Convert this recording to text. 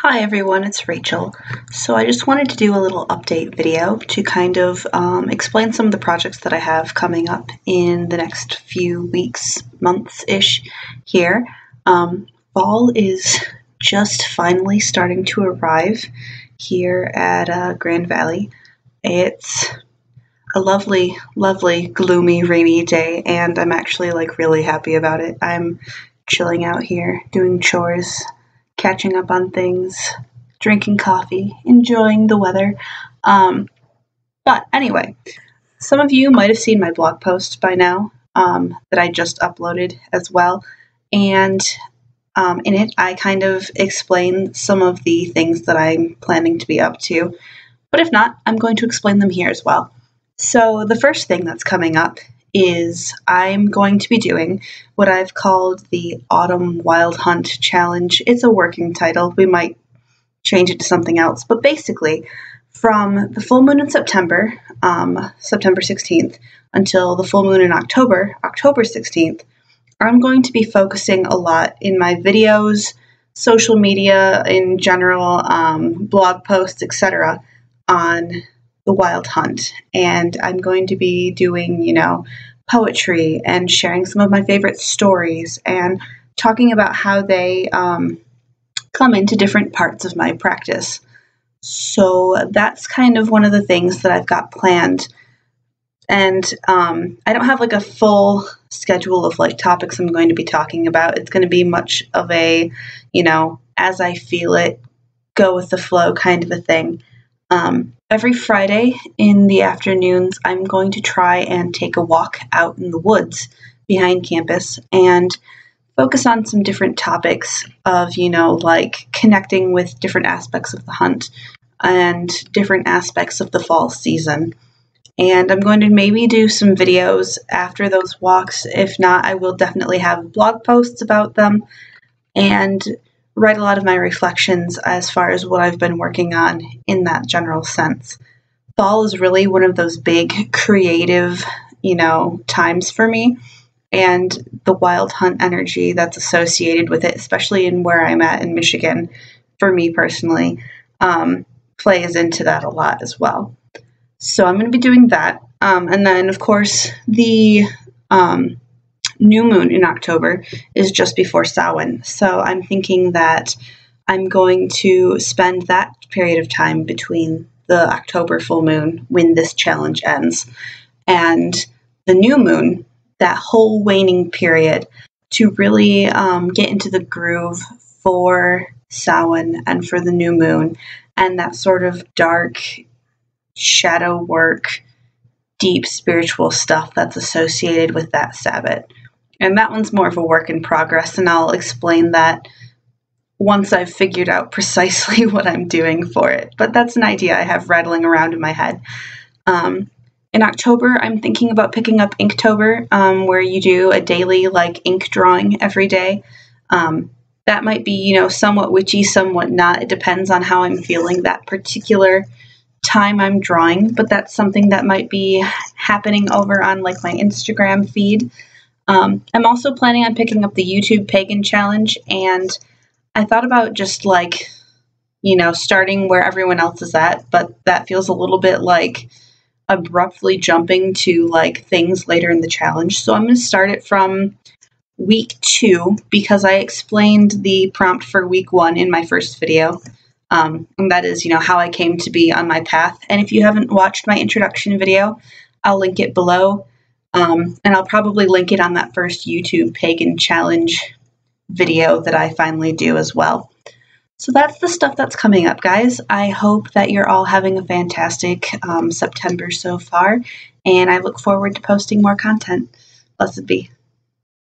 Hi everyone, it's Rachel. So I just wanted to do a little update video to kind of um, explain some of the projects that I have coming up in the next few weeks, months-ish here. Um, fall is just finally starting to arrive here at uh, Grand Valley. It's a lovely, lovely, gloomy, rainy day and I'm actually like really happy about it. I'm chilling out here, doing chores, catching up on things, drinking coffee, enjoying the weather. Um, but anyway, some of you might have seen my blog post by now um, that I just uploaded as well. And um, in it, I kind of explain some of the things that I'm planning to be up to. But if not, I'm going to explain them here as well. So, the first thing that's coming up is I'm going to be doing what I've called the Autumn Wild Hunt Challenge. It's a working title. We might change it to something else, but basically, from the full moon in September, um, September 16th, until the full moon in October, October 16th, I'm going to be focusing a lot in my videos, social media in general, um, blog posts, etc., on the wild hunt. And I'm going to be doing, you know, poetry and sharing some of my favorite stories and talking about how they um, come into different parts of my practice. So that's kind of one of the things that I've got planned. And um, I don't have like a full schedule of like topics I'm going to be talking about. It's going to be much of a, you know, as I feel it, go with the flow kind of a thing. Um, every Friday in the afternoons, I'm going to try and take a walk out in the woods behind campus and focus on some different topics of, you know, like connecting with different aspects of the hunt and different aspects of the fall season. And I'm going to maybe do some videos after those walks. If not, I will definitely have blog posts about them. And write a lot of my reflections as far as what I've been working on in that general sense. Fall is really one of those big creative, you know, times for me. And the wild hunt energy that's associated with it, especially in where I'm at in Michigan, for me personally, um, plays into that a lot as well. So I'm going to be doing that. Um, and then, of course, the um, new moon in October is just before Samhain. So I'm thinking that I'm going to spend that period of time between the October full moon when this challenge ends and the new moon, that whole waning period, to really um, get into the groove for Samhain and for the new moon and that sort of dark shadow work, deep spiritual stuff that's associated with that Sabbath. And that one's more of a work in progress, and I'll explain that once I've figured out precisely what I'm doing for it. But that's an idea I have rattling around in my head. Um, in October, I'm thinking about picking up Inktober, um, where you do a daily like ink drawing every day. Um, that might be, you know, somewhat witchy, somewhat not. It depends on how I'm feeling that particular time I'm drawing, but that's something that might be happening over on like my Instagram feed. Um, I'm also planning on picking up the YouTube Pagan Challenge, and I thought about just like, you know, starting where everyone else is at, but that feels a little bit like abruptly jumping to like things later in the challenge. So I'm going to start it from week two because I explained the prompt for week one in my first video. Um, and that is, you know, how I came to be on my path. And if you haven't watched my introduction video, I'll link it below. Um, and I'll probably link it on that first YouTube Pagan Challenge video that I finally do as well. So that's the stuff that's coming up, guys. I hope that you're all having a fantastic um, September so far, and I look forward to posting more content. Blessed be.